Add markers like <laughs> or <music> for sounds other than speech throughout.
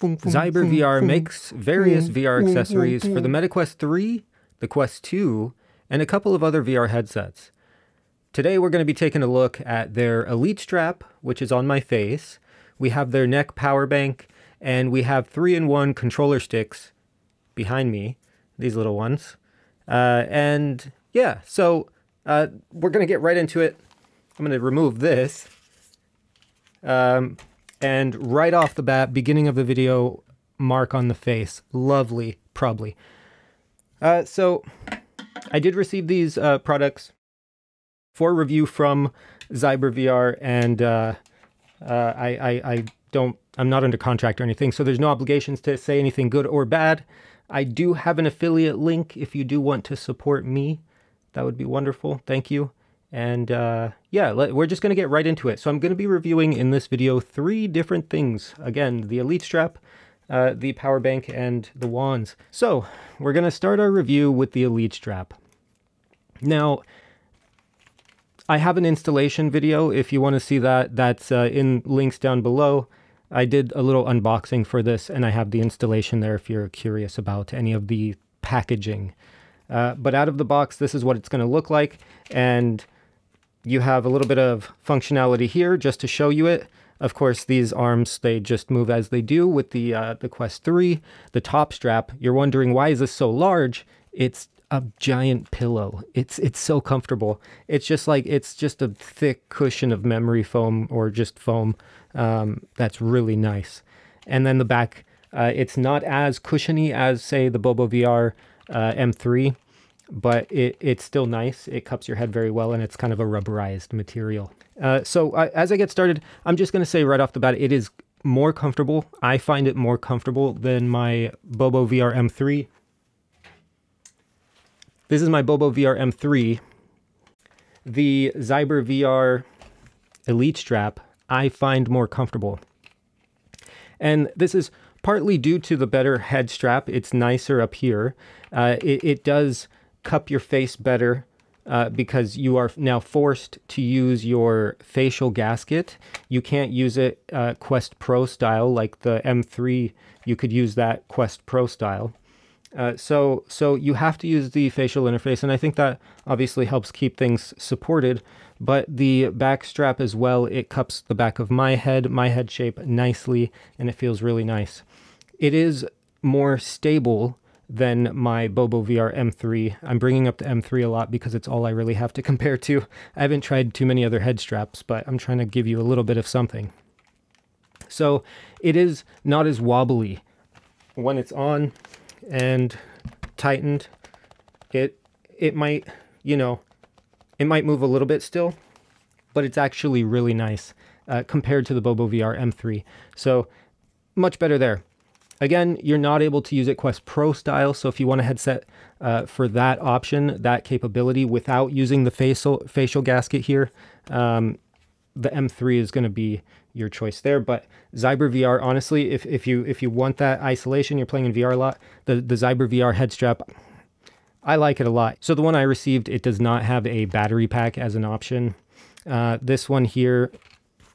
Zyber VR makes various VR accessories for the MetaQuest 3, the Quest 2, and a couple of other VR headsets. Today we're going to be taking a look at their Elite Strap, which is on my face. We have their neck power bank, and we have three-in-one controller sticks behind me, these little ones. Uh, and yeah, so uh, we're going to get right into it. I'm going to remove this. Um, and right off the bat, beginning of the video, mark on the face. Lovely, probably. Uh, so I did receive these uh, products for review from Zyber VR, and uh, uh, I, I, I don't, I'm not under contract or anything, so there's no obligations to say anything good or bad. I do have an affiliate link if you do want to support me. That would be wonderful. Thank you. And uh, yeah, let, we're just going to get right into it. So I'm going to be reviewing in this video three different things. Again, the Elite Strap, uh, the power bank, and the wands. So we're going to start our review with the Elite Strap. Now, I have an installation video. If you want to see that, that's uh, in links down below. I did a little unboxing for this, and I have the installation there if you're curious about any of the packaging. Uh, but out of the box, this is what it's going to look like. And you have a little bit of functionality here just to show you it. Of course, these arms, they just move as they do with the, uh, the Quest 3. The top strap, you're wondering, why is this so large? It's a giant pillow. It's it's so comfortable. It's just like it's just a thick cushion of memory foam or just foam um, that's really nice. And then the back, uh, it's not as cushiony as say the Bobo VR uh, M3, but it, it's still nice. It cups your head very well, and it's kind of a rubberized material. Uh, so uh, as I get started, I'm just going to say right off the bat, it is more comfortable. I find it more comfortable than my Bobo VR M3. This is my Bobo VR M3. The Zyber VR Elite strap I find more comfortable. And this is partly due to the better head strap. It's nicer up here. Uh, it, it does cup your face better uh, because you are now forced to use your facial gasket. You can't use it uh, Quest Pro style like the M3. You could use that Quest Pro style. Uh, so, so you have to use the facial interface, and I think that obviously helps keep things supported. But the back strap as well, it cups the back of my head, my head shape nicely, and it feels really nice. It is more stable than my Bobo VR M3. I'm bringing up the M3 a lot because it's all I really have to <laughs> compare to. I haven't tried too many other head straps, but I'm trying to give you a little bit of something. So it is not as wobbly. When it's on and tightened, it it might, you know, it might move a little bit still, but it's actually really nice uh, compared to the Bobo VR M3. So much better there. Again, you're not able to use it Quest Pro style, so if you want a headset uh, for that option, that capability, without using the facial facial gasket here, um, the M3 is going to be your choice there. But Zyber VR, honestly, if, if you if you want that isolation, you're playing in VR a lot, the, the Zyber VR head strap, I like it a lot. So the one I received, it does not have a battery pack as an option. Uh, this one here,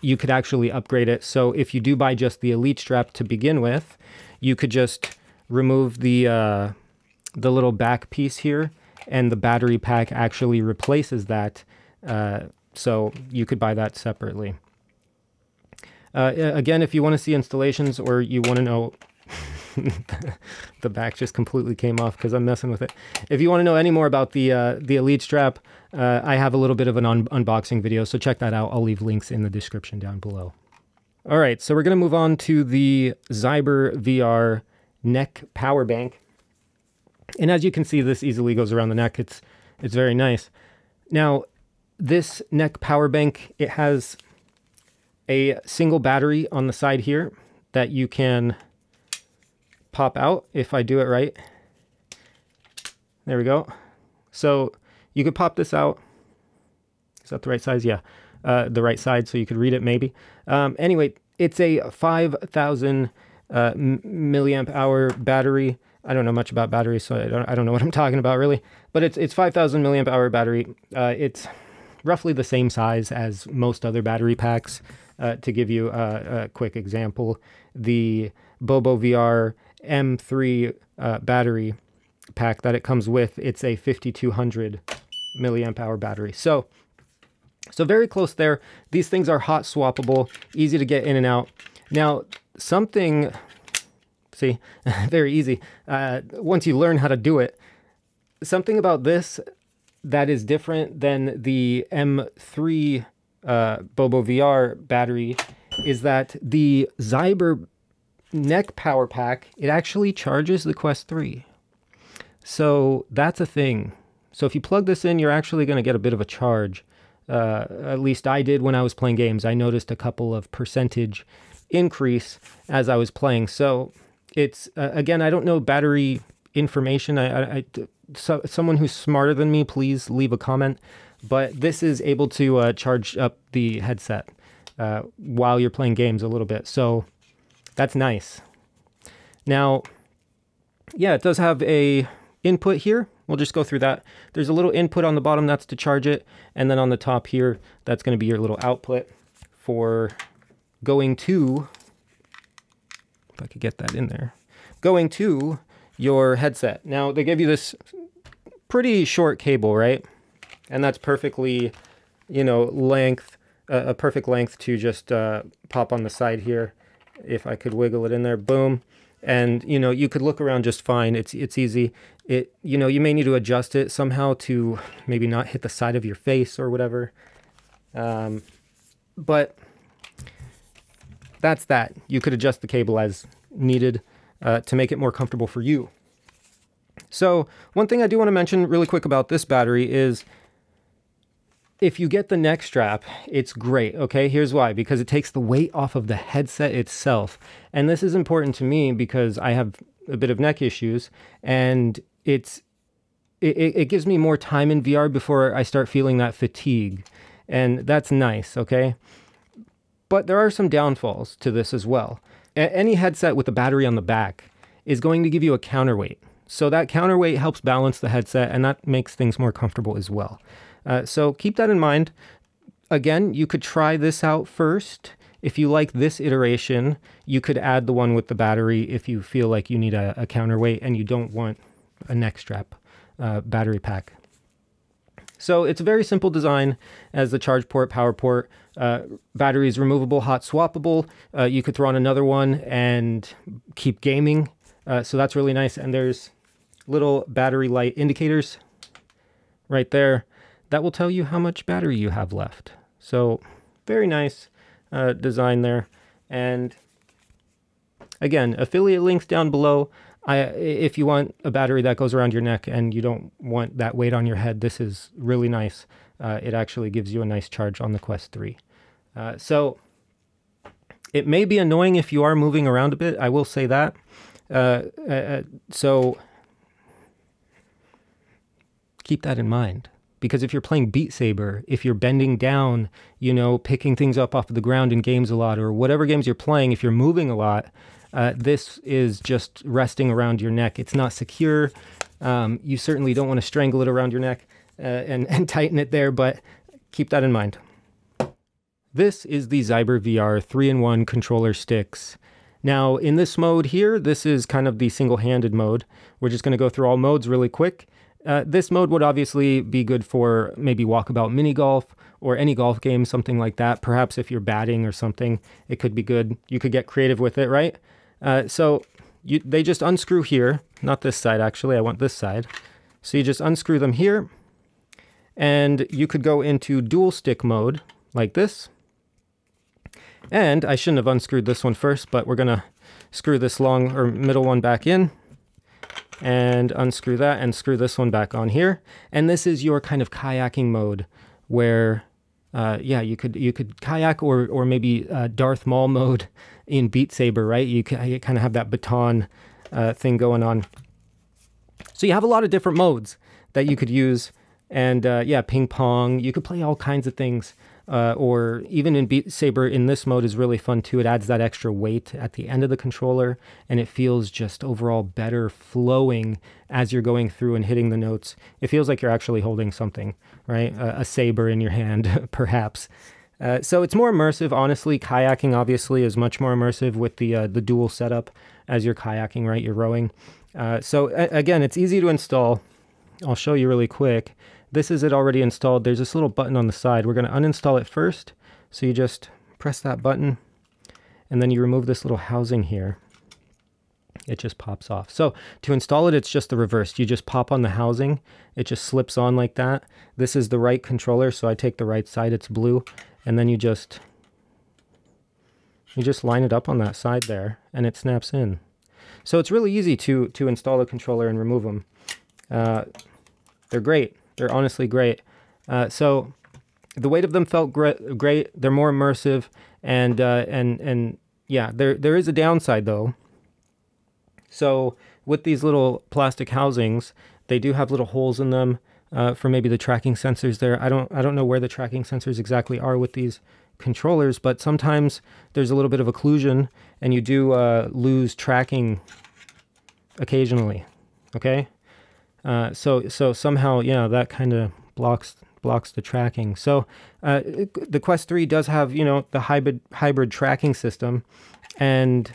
you could actually upgrade it. So if you do buy just the Elite strap to begin with, you could just remove the, uh, the little back piece here and the battery pack actually replaces that. Uh, so you could buy that separately. Uh, again, if you want to see installations or you want to know, <laughs> the back just completely came off because I'm messing with it. If you want to know any more about the uh, the Elite strap, uh, I have a little bit of an un unboxing video, so check that out. I'll leave links in the description down below. All right, so we're going to move on to the Zyber VR neck power bank. And as you can see, this easily goes around the neck. It's, it's very nice. Now, this neck power bank, it has a single battery on the side here that you can pop out if I do it right. There we go. So you could pop this out. Is that the right size? Yeah uh, the right side so you could read it maybe. Um, anyway, it's a 5,000 uh, milliamp hour battery. I don't know much about batteries, so I don't, I don't know <laughs> what I'm talking about really. But it's it's 5,000 milliamp hour battery. Uh, it's roughly the same size as most other battery packs. Uh, to give you a, a, quick example, the Bobo VR M3 uh, battery pack that it comes with. It's a 5200 milliamp hour battery. So, so very close there. These things are hot swappable, easy to get in and out. Now, something, see, <laughs> very easy. Uh, once you learn how to do it, something about this that is different than the M3 uh, Bobo VR battery is that the Zyber neck power pack, it actually charges the Quest 3. So that's a thing. So if you plug this in, you're actually going to get a bit of a charge. Uh, at least I did when I was playing games. I noticed a couple of percentage increase as I was playing. So it's, uh, again, I don't know battery information. I, I, I so, someone who's smarter than me, please leave a comment. But this is able to uh, charge up the headset uh, while you're playing games a little bit. So that's nice. Now, yeah, it does have a input here. We'll just go through that. There's a little input on the bottom, that's to charge it. And then on the top here, that's gonna be your little output for going to, if I could get that in there, going to your headset. Now they give you this pretty short cable, right? And that's perfectly, you know, length, uh, a perfect length to just uh, pop on the side here. If I could wiggle it in there, boom. And, you know, you could look around just fine. It's, it's easy. It, you know, you may need to adjust it somehow to maybe not hit the side of your face or whatever. Um, but that's that. You could adjust the cable as needed uh, to make it more comfortable for you. So one thing I do want to mention really quick about this battery is if you get the neck strap, it's great. Okay, here's why. Because it takes the weight off of the headset itself. And this is important to me because I have a bit of neck issues and it's it, it gives me more time in VR before I start feeling that fatigue. And that's nice, okay? But there are some downfalls to this as well. A any headset with a battery on the back is going to give you a counterweight. So that counterweight helps balance the headset and that makes things more comfortable as well. Uh, so keep that in mind. Again, you could try this out first. If you like this iteration, you could add the one with the battery if you feel like you need a, a counterweight and you don't want a neck strap uh, battery pack. So it's a very simple design as the charge port, power port. Uh, battery is removable, hot swappable. Uh, you could throw on another one and keep gaming. Uh, so that's really nice. And there's little battery light indicators right there that will tell you how much battery you have left. So very nice uh, design there. And again, affiliate links down below. I, if you want a battery that goes around your neck and you don't want that weight on your head, this is really nice. Uh, it actually gives you a nice charge on the Quest 3. Uh, so it may be annoying if you are moving around a bit. I will say that. Uh, uh, uh so keep that in mind. Because if you're playing Beat Saber, if you're bending down, you know, picking things up off of the ground in games a lot, or whatever games you're playing, if you're moving a lot, uh, this is just resting around your neck. It's not secure. Um, you certainly don't want to strangle it around your neck uh, and, <laughs> and tighten it there, but keep that in mind. This is the Zyber VR 3-in-1 controller sticks. Now, in this mode here, this is kind of the single-handed mode. We're just going to go through all modes really quick. Uh, this mode would obviously be good for maybe walkabout mini golf or any golf game, something like that. Perhaps if you're batting or something, it could be good. You could get creative with it, right? Uh, so you, they just unscrew here, not this side actually, I want this side. So you just unscrew them here and you could go into dual stick mode like this. And I shouldn't have unscrewed this one first, but we're gonna screw this long or middle one back in and unscrew that and screw this one back on here. And this is your kind of kayaking mode where, uh, yeah, you could you could kayak or or maybe uh, Darth Maul mode <laughs> in Beat Saber, right? You, you kind of have that baton uh, thing going on. So you have a lot of different modes that you could use. And uh, yeah, ping pong, you could play all kinds of things uh, or even in Beat Saber in this mode is really fun too. It adds that extra weight at the end of the controller and it feels just overall better flowing as you're going through and hitting the notes. It feels like you're actually holding something, right? A, a saber in your hand, <laughs> perhaps. Uh, so it's more immersive, honestly. Kayaking obviously is much more immersive with the uh, the dual setup as you're kayaking, right? You're rowing. Uh, so again, it's easy to install. I'll show you really quick. This is it already installed. There's this little button on the side. We're going to uninstall it first. So you just press that button and then you remove this little housing here. It just pops off. So to install it, it's just the reverse. You just pop on the housing. It just slips on like that. This is the right controller. So I take the right side. It's blue. And then you just, you just line it up on that side there and it snaps in. So it's really easy to, to install a controller and remove them. Uh, they're great. They're honestly great. Uh, so the weight of them felt great. They're more immersive, and uh, and and yeah, there there is a downside though. So with these little plastic housings, they do have little holes in them uh, for maybe the tracking sensors. There, I don't I don't know where the tracking sensors exactly are with these controllers, but sometimes there's a little bit of occlusion, and you do uh, lose tracking occasionally. Okay. Uh, so so somehow yeah that kind of blocks blocks the tracking. So uh, the Quest 3 does have you know the hybrid hybrid tracking system, and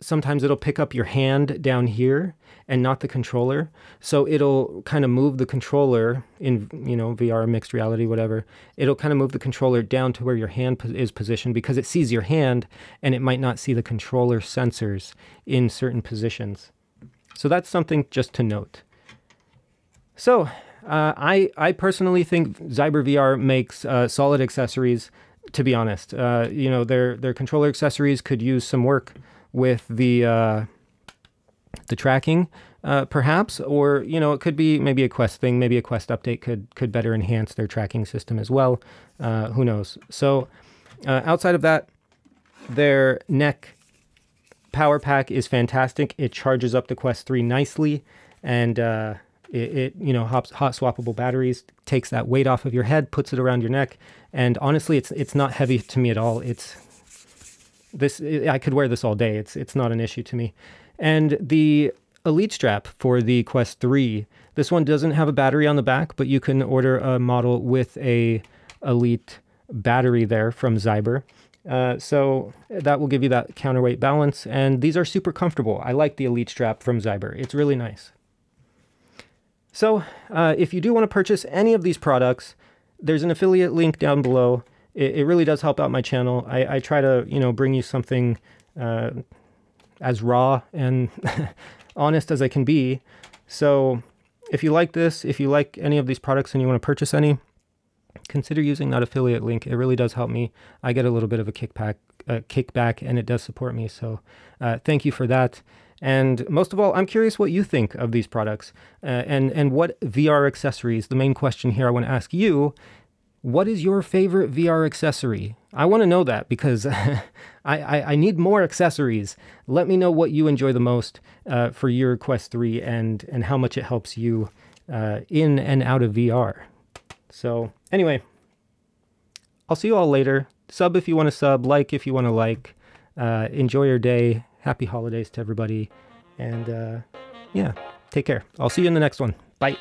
sometimes it'll pick up your hand down here and not the controller. So it'll kind of move the controller in you know VR mixed reality whatever. It'll kind of move the controller down to where your hand is positioned because it sees your hand and it might not see the controller sensors in certain positions. So that's something just to note. So uh, I I personally think Zyber VR makes uh, solid accessories. To be honest, uh, you know their their controller accessories could use some work with the uh, the tracking, uh, perhaps, or you know it could be maybe a Quest thing. Maybe a Quest update could could better enhance their tracking system as well. Uh, who knows? So outside of that, their neck power pack is fantastic. It charges up the Quest 3 nicely and uh, it, it, you know, hops, hot swappable batteries, takes that weight off of your head, puts it around your neck. And honestly, it's, it's not heavy to me at all. It's this, it, I could wear this all day. It's, it's not an issue to me. And the Elite strap for the Quest 3, this one doesn't have a battery on the back, but you can order a model with a Elite battery there from Zyber. Uh, so that will give you that counterweight balance. And these are super comfortable. I like the Elite strap from Zyber. It's really nice. So uh, if you do want to purchase any of these products, there's an affiliate link down below. It, it really does help out my channel. I, I, try to, you know, bring you something uh, as raw and <laughs> honest as I can be. So if you like this, if you like any of these products and you want to purchase any, consider using that affiliate link. It really does help me. I get a little bit of a kickback, uh, kickback, and it does support me. So uh, thank you for that. And most of all, I'm curious what you think of these products uh, and and what VR accessories. The main question here I want to ask you: What is your favorite VR accessory? I want to know that because <laughs> I, I, I need more accessories. Let me know what you enjoy the most uh, for your Quest 3 and and how much it helps you uh, in and out of VR. So anyway, I'll see you all later. Sub if you want to sub, like if you want to like. Uh, enjoy your day. Happy holidays to everybody. And uh, yeah, take care. I'll see you in the next one. Bye.